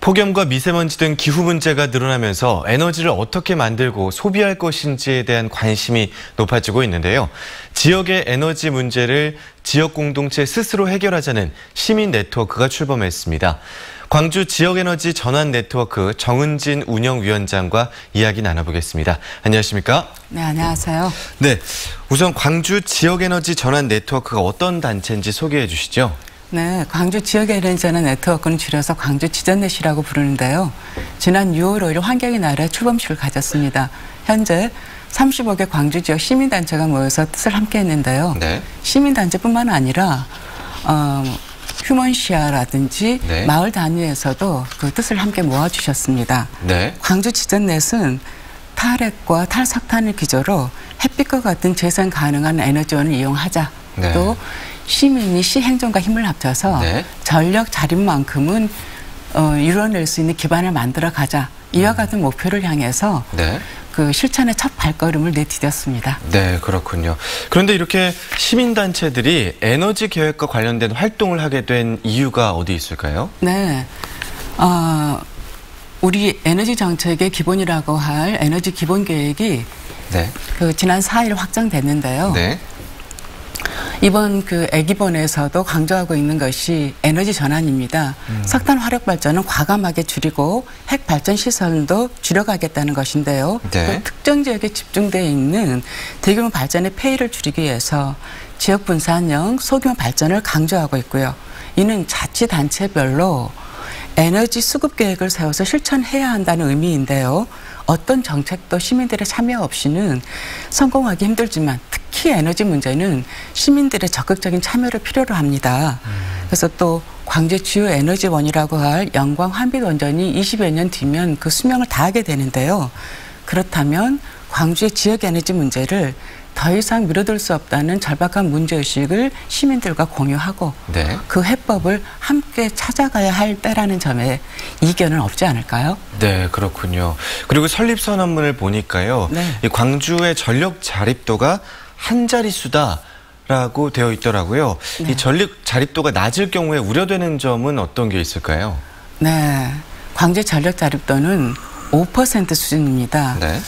폭염과 미세먼지 등 기후 문제가 늘어나면서 에너지를 어떻게 만들고 소비할 것인지에 대한 관심이 높아지고 있는데요. 지역의 에너지 문제를 지역 공동체 스스로 해결하자는 시민 네트워크가 출범했습니다. 광주 지역에너지 전환 네트워크 정은진 운영위원장과 이야기 나눠보겠습니다. 안녕하십니까? 네, 안녕하세요. 네, 우선 광주 지역에너지 전환 네트워크가 어떤 단체인지 소개해 주시죠. 네, 광주 지역에너지전환 네트워크는 줄여서 광주 지전넷이라고 부르는데요. 지난 6월 5일 환경의 날에 출범식을 가졌습니다. 현재 35개 광주 지역 시민단체가 모여서 뜻을 함께 했는데요. 네. 시민단체뿐만 아니라 어, 휴먼시아라든지 네. 마을 단위에서도 그 뜻을 함께 모아주셨습니다. 네. 광주 지전넷은 탈핵과 탈석탄을 기조로 햇빛과 같은 재생 가능한 에너지원을 이용하자. 네. 또 시민이 시행정과 힘을 합쳐서 네. 전력 자립만큼은 어, 이뤄낼 수 있는 기반을 만들어 가자. 이와 음. 같은 목표를 향해서 네. 그 실천의 첫 발걸음을 내디뎠습니다. 네, 그렇군요. 그런데 이렇게 시민단체들이 에너지 계획과 관련된 활동을 하게 된 이유가 어디 있을까요? 네. 어, 우리 에너지 정책의 기본이라고 할 에너지 기본 계획이 네. 그 지난 4일 확정됐는데요. 네. 이번 그 애기본에서도 강조하고 있는 것이 에너지 전환입니다. 음. 석탄 화력 발전은 과감하게 줄이고 핵 발전 시설도 줄여가겠다는 것인데요. 네. 또 특정 지역에 집중되어 있는 대규모 발전의 폐해를 줄이기 위해서 지역 분산형 소규모 발전을 강조하고 있고요. 이는 자치단체별로 에너지 수급 계획을 세워서 실천해야 한다는 의미인데요. 어떤 정책도 시민들의 참여 없이는 성공하기 힘들지만 특히 에너지 문제는 시민들의 적극적인 참여를 필요로 합니다. 음. 그래서 또 광주 주요 에너지원이라고 할 영광 한빛 원전이 20여 년 뒤면 그 수명을 다하게 되는데요. 그렇다면 광주의 지역 에너지 문제를 더 이상 미뤄둘 수 없다는 절박한 문제의식을 시민들과 공유하고 네. 그 해법을 함께 찾아가야 할 때라는 점에 이견은 없지 않을까요? 네, 그렇군요. 그리고 설립선언문을 보니까요. 네. 이 광주의 전력 자립도가 한 자릿수다. 라고 되어 있더라고요. 네. 이 전력 자립도가 낮을 경우에 우려되는 점은 어떤 게 있을까요? 네. 광주 전력 자립도는 5% 수준입니다. 네.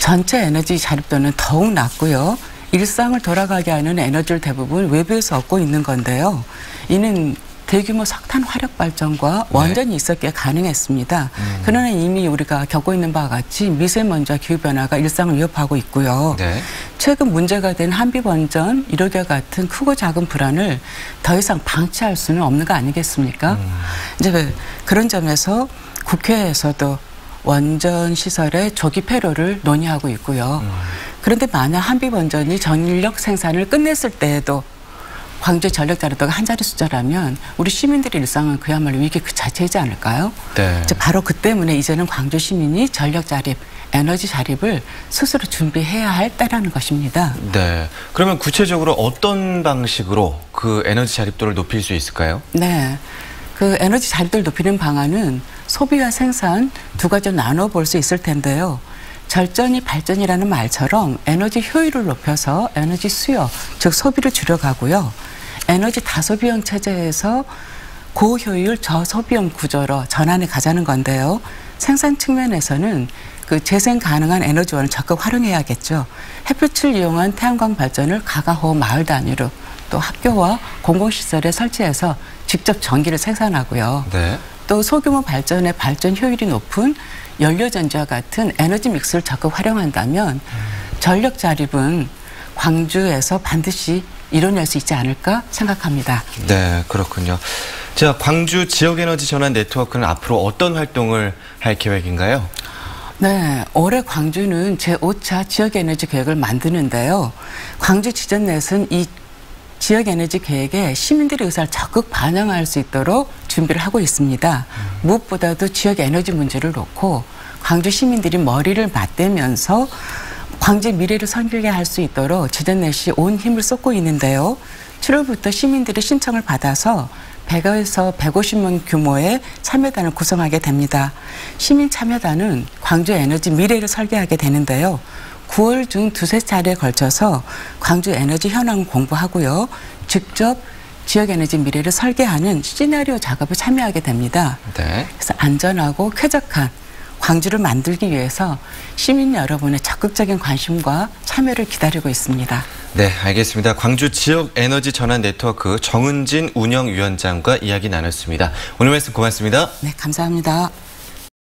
전체 에너지 자립도는 더욱 낮고요. 일상을 돌아가게 하는 에너지를 대부분 외부에서 얻고 있는 건데요. 이는 대규모 석탄 화력 발전과 네. 원전이 있었기에 가능했습니다. 음. 그러나 이미 우리가 겪고 있는 바와 같이 미세먼지와 기후변화가 일상을 위협하고 있고요. 네. 최근 문제가 된 한빛 원전 1호기와 같은 크고 작은 불안을 더 이상 방치할 수는 없는 거 아니겠습니까? 음. 이제 그 그런 점에서 국회에서도 원전 시설의 조기 폐로를 논의하고 있고요. 음. 그런데 만약 한빛 원전이 전력 생산을 끝냈을 때에도 광주 전력 자료도가 한 자리 숫자라면 우리 시민들의 일상은 그야말로 위기 그 자체이지 않을까요? 네. 바로 그 때문에 이제는 광주 시민이 전력 자립, 에너지 자립을 스스로 준비해야 할 때라는 것입니다. 네. 그러면 구체적으로 어떤 방식으로 그 에너지 자립도를 높일 수 있을까요? 네. 그 에너지 자립도를 높이는 방안은 소비와 생산 두 가지로 나눠 볼 수 있을 텐데요. 절전이 발전이라는 말처럼 에너지 효율을 높여서 에너지 수요, 즉 소비를 줄여가고요. 에너지 다소비형 체제에서 고효율 저소비형 구조로 전환해 가자는 건데요. 생산 측면에서는 그 재생 가능한 에너지원을 적극 활용해야겠죠. 햇빛을 이용한 태양광 발전을 가가호 마을 단위로 또 학교와 공공시설에 설치해서 직접 전기를 생산하고요. 네. 또 소규모 발전의 발전 효율이 높은 연료전지와 같은 에너지 믹스를 적극 활용한다면 전력 자립은 광주에서 반드시 이뤄낼 수 있지 않을까 생각합니다. 네, 그렇군요. 자, 광주 지역에너지 전환 네트워크는 앞으로 어떤 활동을 할 계획인가요? 네, 올해 광주는 제5차 지역에너지 계획을 만드는데요. 광주 지전넷은 이 지역 에너지 계획에 시민들의 의사를 적극 반영할 수 있도록 준비를 하고 있습니다. 음. 무엇보다도 지역 에너지 문제를 놓고 광주 시민들이 머리를 맞대면서 광주의 미래를 설계게 할 수 있도록 지전넷이 온 힘을 쏟고 있는데요. 7월부터 시민들의 신청을 받아서 100에서 150명 규모의 참여단을 구성하게 됩니다. 시민 참여단은 광주 에너지 미래를 설계하게 되는데요. 9월 중 두세 차례에 걸쳐서 광주 에너지 현황 공부하고요. 직접 지역 에너지 미래를 설계하는 시나리오 작업에 참여하게 됩니다. 네. 그래서 안전하고 쾌적한 광주를 만들기 위해서 시민 여러분의 적극적인 관심과 참여를 기다리고 있습니다. 네, 알겠습니다. 광주 지역 에너지 전환 네트워크 정은진 운영위원장과 이야기 나눴습니다. 오늘 말씀 고맙습니다. 네, 감사합니다.